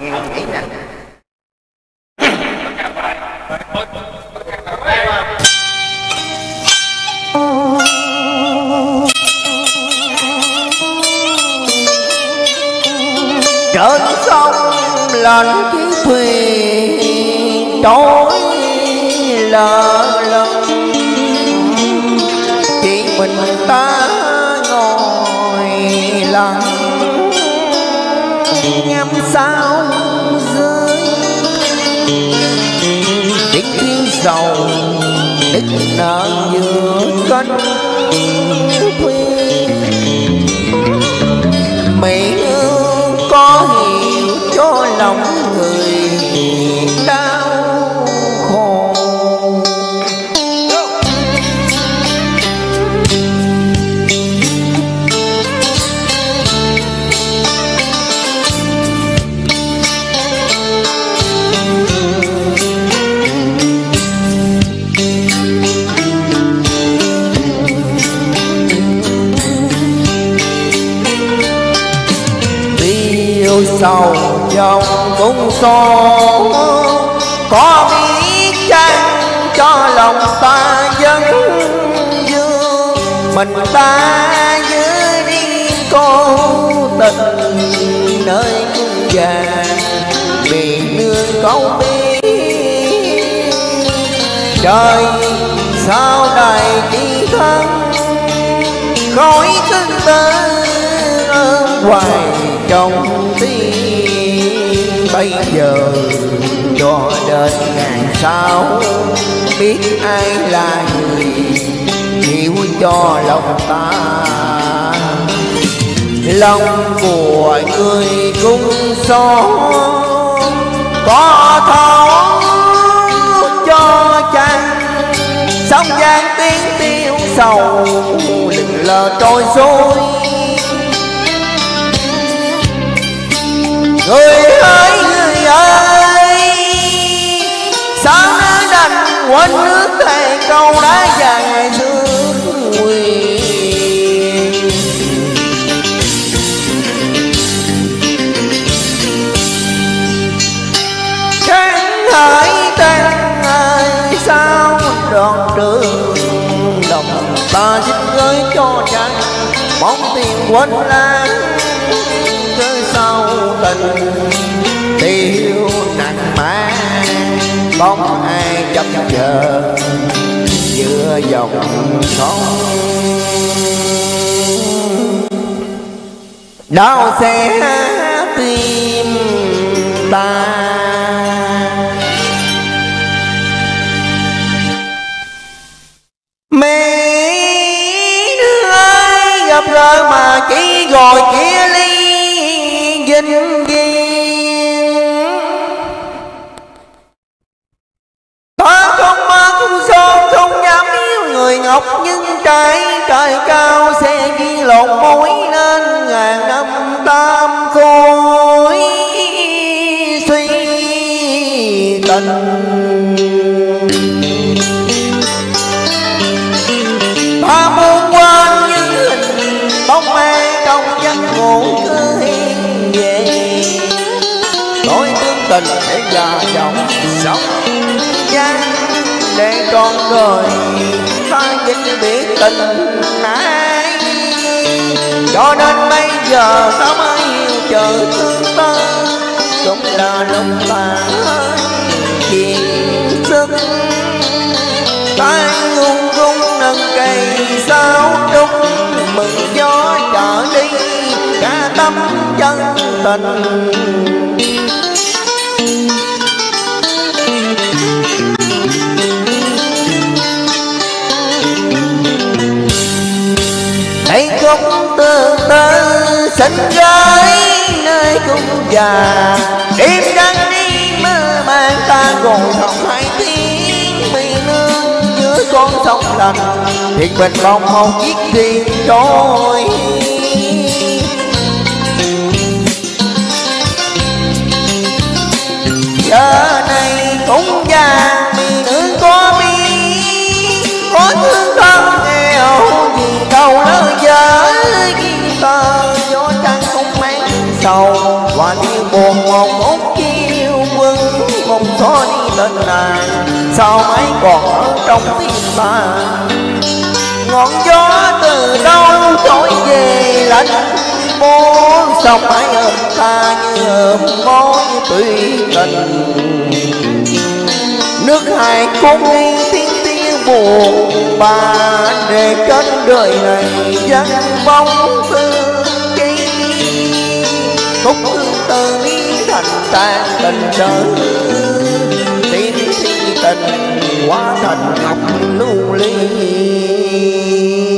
nghĩ nè trên sông lạnh chiếc thuyền trôi lờ lẫn chỉ mình ta sầu đích nợ giữa cánh thuyền mỹ có hiểu cho lòng. Sầu dòng cung son có biết chăng cho lòng ta dân dương? Mình ta dưới đi cô tình nơi cung già. Miền nương câu bi, trời sao này chỉ thân khói tương tư hoài trong tim. Bây giờ cho đến ngàn sau, biết ai là người chịu cho lòng ta. Lòng của người cũng xót có thấu cho chàng sông gian tiếng tiêu sầu, lừng lờ trôi xuôi. Người ơi người ơi. sao nó đành quên nước thề câu đá vàng ngày xưa hỡi tên ơi sao đoạn trường lòng ta xin gửi cho chẳng mong tiền quên lãng sau tình tiêu nặng mang. Bóng ai chấp chờ giữa dòng sông đau xe tim nhưng trái trời cao sẽ ghi lộn mối nên ngàn năm tam khối suy tình. Ta muốn quên như hình, bóng mê trong giấc ngủ cứ về. Tôi tương tình để già dòng sống, gian để con đời ta vĩnh biết tình này, cho nên bây giờ ta mới yêu chờ thương ta cũng là lúc ta hơi kiệt sức. Tay ngung rung nâng cây sao đúng mừng gió trở đi cả tâm chân tình xanh giới gái nơi cung già. Đêm đang đi, mơ màng ta gồm thòng hai tiếng. Mì nương giữa con sông lành. Thiệt bình mong một chiếc thuyền trôi. Giờ này ghi tờ gió buồn một mang chiêu quân đi một phút tên nàng sao mấy còn ở trong tim ta ngọn gió từ đâu trỗi về lạnh bố sao mãi ôm ta như ôm mối tùy tình? Nước hai cuốn đi tiếng tiếng buồn bà để kết đời này dân bóng tư khúc tư tư thành tan tình trở. Tim si tình hóa thành ngọc lưu ly.